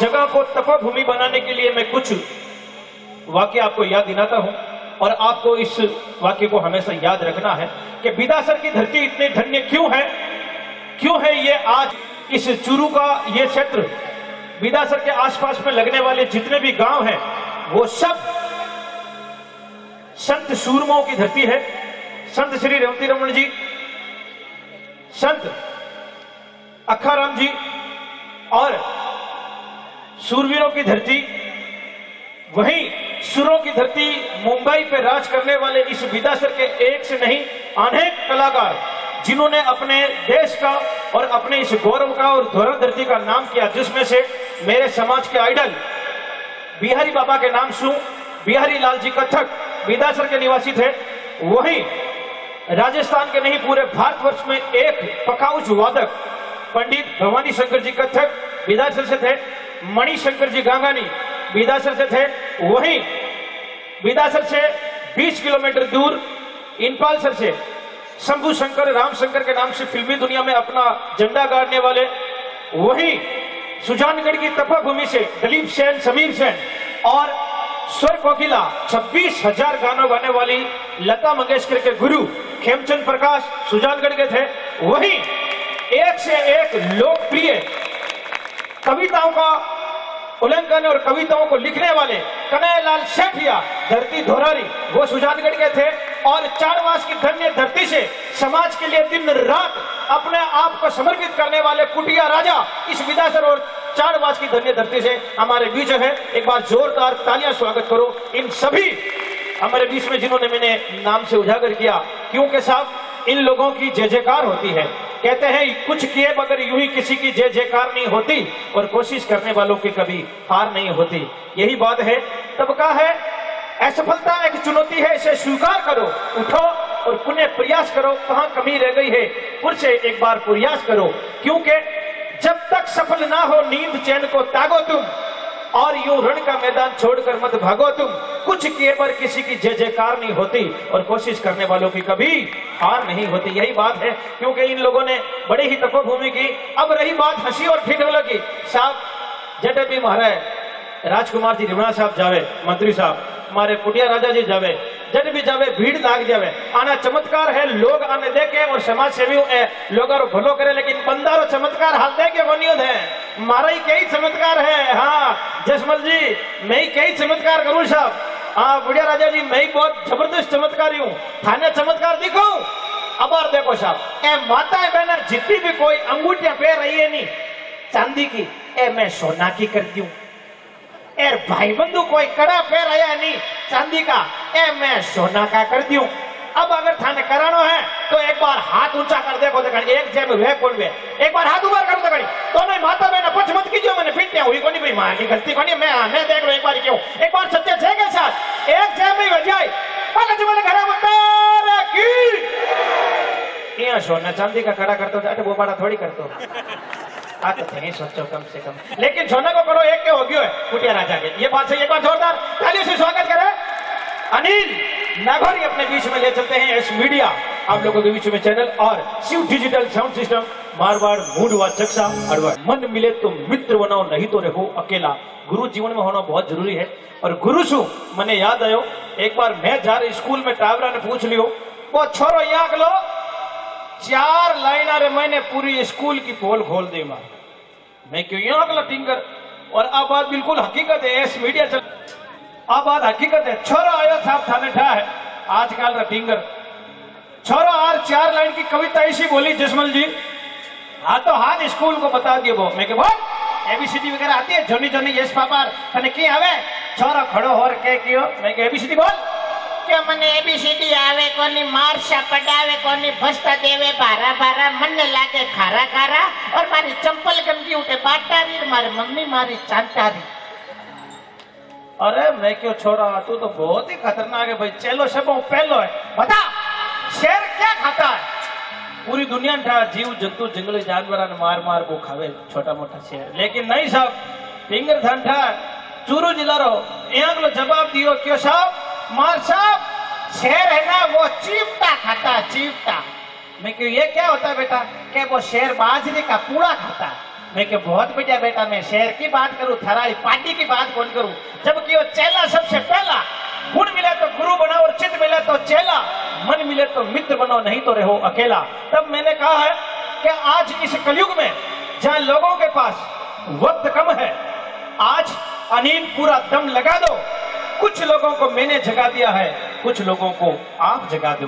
जगह को तपोभूमि बनाने के लिए मैं कुछ वाक्य आपको याद दिलाता हूँ और आपको इस वाक्य को हमेशा याद रखना है कि बिदासर की धरती इतनी धन्य क्यों है? क्यों है ये आज इस चूरू का ये क्षेत्र? बिदासर के आसपास में लगने वाले जितने भी गाँव हैं, वो सब संत सूरमाओं की धरती है। संत श्री रेवती रमन जी, संत अखाराम जी और सूरवीरों की धरती, वहीं सुरों की धरती मुंबई पे राज करने वाले इस विदासर के एक से नहीं, अनेक कलाकार, जिन्होंने अपने देश का और अपने इस गौरव का और धोरण धरती का नाम किया, जिसमें से मेरे समाज के आइडल, बिहारी बाबा के नाम सु, बिहारी लाल जी कथक विदासर के निवासी थे, वहीं राजस्थान के नहीं, पूरे भारतवर्ष में एक पकाउच वादक, पंडित भवानी शंकर जी कथक विदासर से थे मणिशंकर जी गांगानी विदासर से थे, वहीं विदासर से 20 किलोमीटर दूर इनपालसर से शंभू शंकर, राम शंकर के नाम से फिल्मी दुनिया में अपना झंडा गाड़ने वाले, वहीं सुजानगढ़ की तपोभूमि से दलीप सेन, समीर सेन और स्वर कोकिला छब्बीस हज़ार गानों गाने वाली लता मंगेशकर के गुरु खेमचंद प्रकाश सुजानगढ़ के थे, वहीं एक से एक लोकप्रिय कविताओं का उल्लंघन और कविताओं को लिखने वाले कन्हैयालाल सेठिया, धरती धोरारी, वो सुजानगढ़ के थे और चारवास की धन्य धरती से समाज के लिए दिन रात अपने आप को समर्पित करने वाले कुटिया राजा इस विदासर और चारवास की धन्य धरती से हमारे बीच है। एक बार जोरदार तालियाँ स्वागत करो। इन सभी हमारे बीच में जिन्होंने मैंने नाम से उजागर किया, क्योंकि साहब, इन लोगों की जय जयकार होती है। कहते हैं, कुछ किए मगर यूँ ही किसी की जय जयकार नहीं होती और कोशिश करने वालों की कभी हार नहीं होती। यही बात है। तबका है असफलता एक चुनौती है, इसे स्वीकार करो, उठो और पुनः प्रयास करो। कहाँ कमी रह गई है? फिर से एक बार प्रयास करो, क्योंकि जब तक सफल ना हो, नींद चैन को तागो तुम। और यूँ रण का मैदान छोड़कर मत भागो तुम। कुछ किए पर किसी की जय जयकार नहीं होती और कोशिश करने वालों की कभी हार नहीं होती। यही बात है, क्योंकि इन लोगों ने बड़ी ही तपोभूमि की। अब रही बात हँसी और ठिठोला की। साहब भी महाराज, राजकुमार जी रिवणा साहब जावे, मंत्री साहब, हमारे कुटिया राजा जी जावे जट भी जावे, भीड़ लाग जावे। आना चमत्कार है, लोग आने देखे और समाज सेवी लोग भलो करे, लेकिन बंदारो चमत्कार हाल देखे वो नहीं है। मारा ही कई चमत्कार है। हाँ जसमल जी, मैं ही कई चमत्कार करूँ साहब। हाँ बुढ़िया राजा जी, मैं ही बहुत ज़बरदस्त चमत्कारी हूँ। थाने चमत्कार दिखाऊँ अब और देखो साहब, ए माता बहना, जितनी भी कोई अंगूठिया पहन रही है नहीं, चांदी की, ए मैं सोना की करती हूँ। भाई बंधु, कोई कड़ा फेर आया नहीं, चांदी का, ए मैं सोना का कर दियो अब अगर थाने करानो है तो एक बार हाथ ऊँचा कर देखो देखो एक जेब वे कौन वे एक बार हाथ ऊपर कर देखो दोनों माता बहन, पछ मत कीजिए, मैंने फिट हुई, कोनी भाई, माँ की गलती कोनी, मैं मैं देख लो, एक बार क्यों? एक बार सत्य छे के साथ? एक जेब में बजाए पलट मैंने घरा उतार की? ये सोना चांदी का करतो अटे वो बड़ा थोड़ी करतो। आ तो थे नहीं सोचो कम से कम। लेकिन सोना को करो, एक के हो गयो है, कुटिया राजा के। ये बात से एक बार जोरदार। तालियों से स्वागत करें। अनिल नागौरी अपने बीच में ले चलते हैं एस मीडिया, आप लोगों के बीच में चैनल और Shiv digital sound system Marwar mood व चक्सा अड़वाड़ मन मिले तो मित्र बनाओ, नहीं तो रहो अकेला। गुरु जीवन में होना बहुत ज़रूरी है। और गुरु शु, मैंने याद आयो, एक बार मैं जा रही स्कूल में टावरा ने पूछ लियो, वो छोरो यहाँ लो, चार लाइन रे मैंने पूरी स्कूल की पोल खोल दी माँ। क्यों यहाँ अगला टिंगर? और अब बात बिल्कुल हकीकत है एस मीडिया चल अब बात हकीकत है छोरा आयो साहब थाने ठा है आजकल का टिंगर छोरा और चार लाइन की कविता ऐसी बोली जसमल जी हाँ तो हाथ स्कूल को बता दियो वो मैं के बोल एबीसीडी वगैरह आती है जोनी जोनी यस पापा तने की आवे छोरा खड़ो होर के कियो मैं के एबीसीडी बोल કે મને એબીસીડી આવે કોની મારશા પડાવે કોની ભસ્તા દેવે ભારા ભારા મને લાગે ખારા ખારા और મારી ચંપલ ગમતી ઉઠે બાટારી और મારી મમ્મી મારી ચાંટારી अरे मैं क्यों छोड़ा? तू तो बहुत ही खतरनाक है भाई। चलो सब पहलो है। बता, शेर क्या खाता है? पूरी दुनिया था जीव, जंतु, जंगली जानवर ने मार मार को खावे छोटा मोटा शेर। लेकिन नहीं साहब फिंगर धन था चूरू जिला रो यहाँ जवाब दियो, क्यों साहब? मार साहब, शेर है ना, वो चीपटा खाता चीपटा मैं क्यों, ये क्या होता है बेटा? कि वो शेर बाजरे का पूरा खाता है? मैं कि बहुत बढ़िया बेटा, मैं शहर की बात करूँ, थराई पार्टी की बात कौन करूँ? जबकि वो चेला सबसे पहला। गुण मिले तो गुरु बनो और चित मिले तो चेला। मन मिले तो मित्र बनो नहीं तो रहो अकेला। तब मैंने कहा है कि आज इस कलयुग में, जहाँ लोगों के पास वक्त कम है, आज अनिल पूरा दम लगा दो। कुछ लोगों को मैंने जगा दिया है, कुछ लोगों को आप जगा दो।